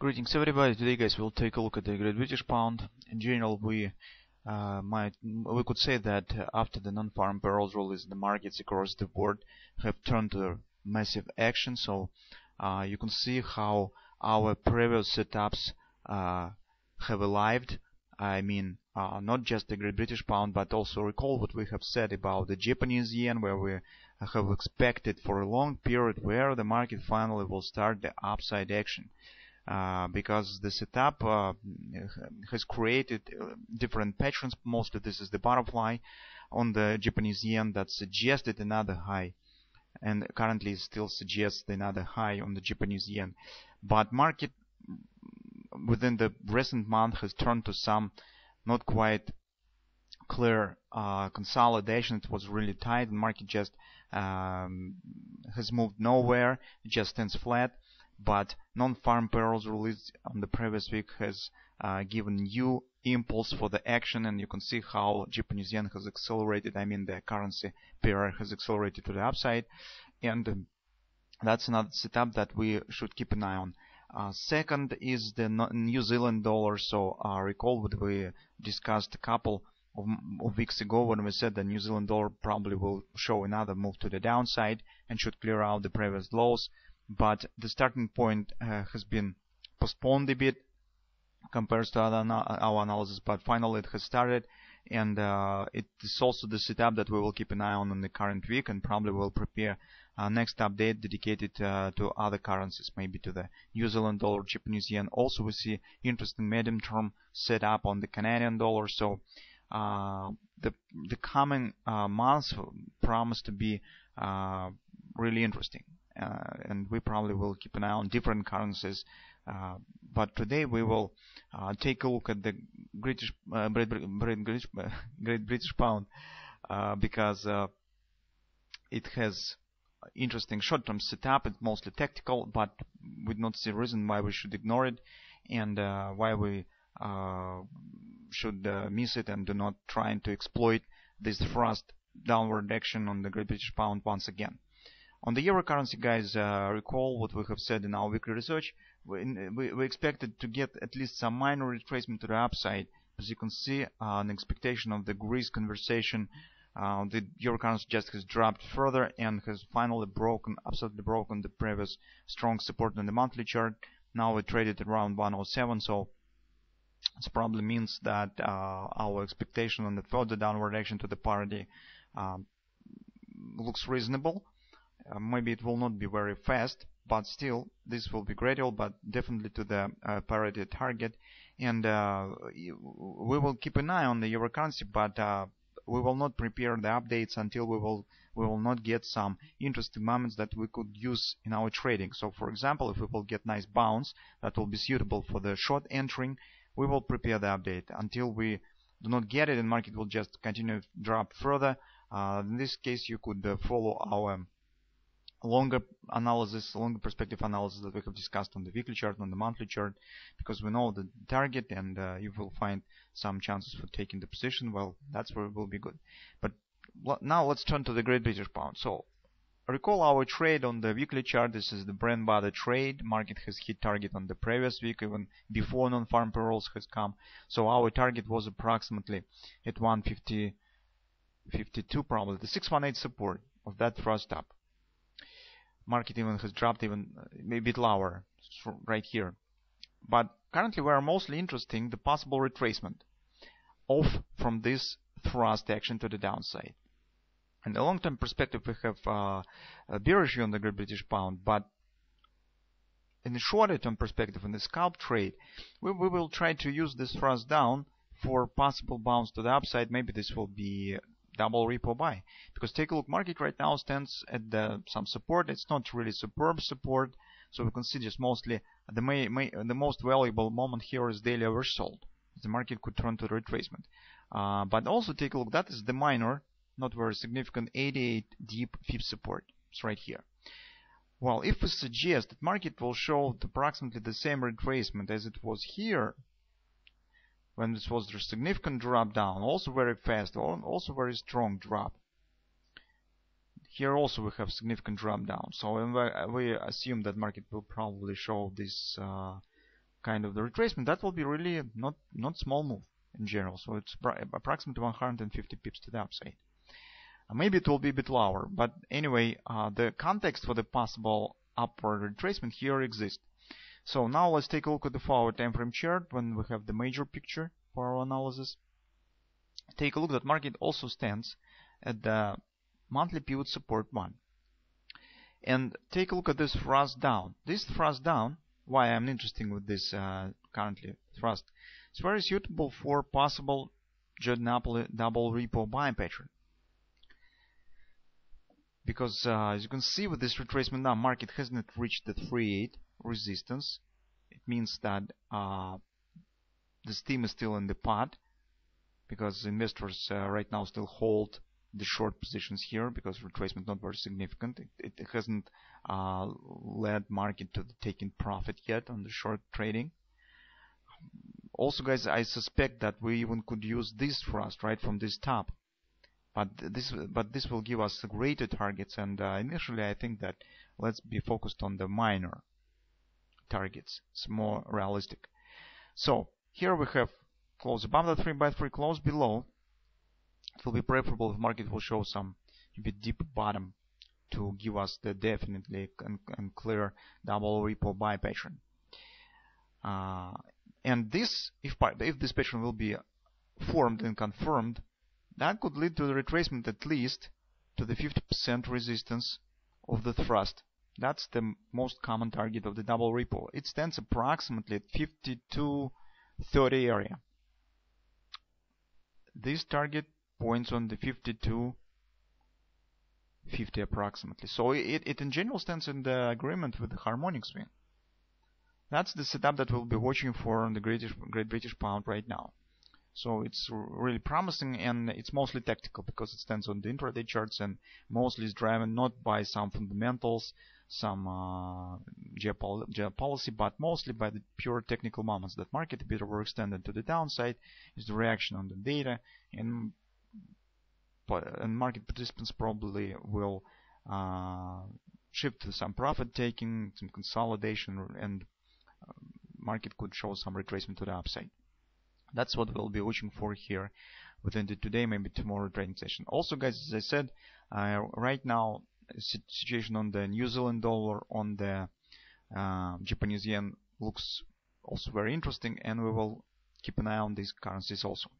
Greetings everybody. Today guys we'll take a look at the Great British Pound. In general we uh, might we could say that after the non-farm payrolls release the markets across the board have turned to massive action so uh, you can see how our previous setups uh, have arrived. I mean uh, not just the Great British Pound but also recall what we have said about the Japanese yen where we have expected for a long period where the market finally will start the upside action. Uh, because the setup uh, has created uh, different patterns. Mostly this is the butterfly on the Japanese yen that suggested another high and currently still suggests another high on the Japanese yen. But market within the recent month has turned to some not quite clear uh, consolidation. It was really tight. The market just um, has moved nowhere. It just stands flat but non-farm payrolls released on the previous week has uh, given new impulse for the action and you can see how Japanese yen has accelerated I mean the currency pair has accelerated to the upside. And um, that's another setup that we should keep an eye on. Uh, second is the New Zealand dollar. So uh, recall what we discussed a couple of, of weeks ago when we said the New Zealand dollar probably will show another move to the downside and should clear out the previous lows but the starting point uh, has been postponed a bit compared to our analysis but finally it has started. And uh, it is also the setup that we will keep an eye on in the current week and probably will prepare a next update dedicated uh, to other currencies maybe to the New Zealand dollar Japanese yen. Also we see interesting medium term setup on the Canadian dollar. So uh, the the coming uh, months promise to be uh, really interesting and we probably will keep an eye on different currencies. Uh, but today we will uh, take a look at the British, Great, British, Great British Pound because it has interesting short-term setup. It's mostly tactical, but we don't see a reason why we should ignore it and uh, why we uh, should uh, miss it and do not try to exploit this thrust downward action on the Great British Pound once again. On the euro currency, guys, uh, recall what we have said in our weekly research. We, we, we, expected to get at least some minor retracement to the upside. As you can see, uh, an expectation of the Greece conversation, uh, the euro currency just has dropped further and has finally broken, absolutely broken the previous strong support on the monthly chart. Now we traded around 107, so this probably means that uh, our expectation on the further downward action to the parity um, looks reasonable. Uh, maybe it will not be very fast, but still this will be gradual, but definitely to the uh, parity target. And uh, we will keep an eye on the euro currency, but uh, we will not prepare the updates until we will we will not get some interesting moments that we could use in our trading. So, for example, if we will get nice bounce that will be suitable for the short entering, we will prepare the update. Until we do not get it, and market will just continue to drop further. Uh, in this case, you could uh, follow our longer analysis, longer perspective analysis that we have discussed on the weekly chart, on the monthly chart, because we know the target and uh, you will find some chances for taking the position. Well, that's where it will be good. But now let's turn to the Great British Pound. So recall our trade on the weekly chart. This is the bread and butter trade. Market has hit target on the previous week, even before non-farm payrolls has come. So our target was approximately at 150, 52 probably, the 618 support of that thrust up market even has dropped even uh, a bit lower right here. But currently we are mostly interested in the possible retracement off from this thrust action to the downside. In the long-term perspective, we have uh, a bearish view on the Great British Pound, but in the shorter-term perspective, in the scalp trade, we, we will try to use this thrust down for possible bounce to the upside. Maybe this will be double repo buy because take a look market right now stands at the, some support it's not really superb support So we can see just mostly the may, may, the most valuable moment here is daily oversold. The market could turn to the retracement. Uh, but also take a look. That is the minor, not very significant 88 deep fib support. It's right here. Well, if we suggest that market will show approximately the same retracement as it was here, when this was a significant drop down, also very fast, also very strong drop. Here also we have significant drop down. So we assume that market will probably show this uh, kind of the retracement. That will be really not not small move in general. So it's approximately 150 pips to the upside. Uh, maybe it will be a bit lower, but anyway, uh, the context for the possible upward retracement here exists. So now let's take a look at the forward time frame chart when we have the major picture for our analysis. Take a look that market also stands at the monthly pivot support 1. And take a look at this thrust down. This thrust down, why I'm interested with this uh, currently thrust, it's very suitable for possible Joe DiNapoli double repo buying pattern because uh, as you can see with this retracement now market hasn't reached the 3.8 resistance. It means that uh, the steam is still in the pot because investors uh, right now still hold the short positions here because retracement not very significant. It, it hasn't uh, led market to taking profit yet on the short trading. Also guys I suspect that we even could use this thrust right from this top. But this but this will give us greater targets and uh, initially I think that let's be focused on the minor targets it's more realistic so here we have close above the 3 by 3 close below it will be preferable if market will show some a bit deep bottom to give us the definitely and, and clear double repo buy pattern uh, and this if if this pattern will be formed and confirmed that could lead to the retracement at least to the 50% resistance of the thrust. That's the most common target of the double repo. It stands approximately at 5230 area. This target points on the 5250 approximately. So it, it in general stands in the agreement with the harmonic swing. That's the setup that we'll be watching for on the Great British Pound right now. So it's really promising and it's mostly tactical because it stands on the intraday charts and mostly is driven not by some fundamentals, some uh, geopol geopolicy, but mostly by the pure technical moments. That market a bit overextended to the downside is the reaction on the data and and market participants probably will uh, shift to some profit taking, some consolidation, and uh, market could show some retracement to the upside. That's what we'll be watching for here within the today, maybe tomorrow trading session. Also, guys, as I said, uh, right now situation on the New Zealand dollar, on the uh, Japanese yen looks also very interesting, and we will keep an eye on these currencies also.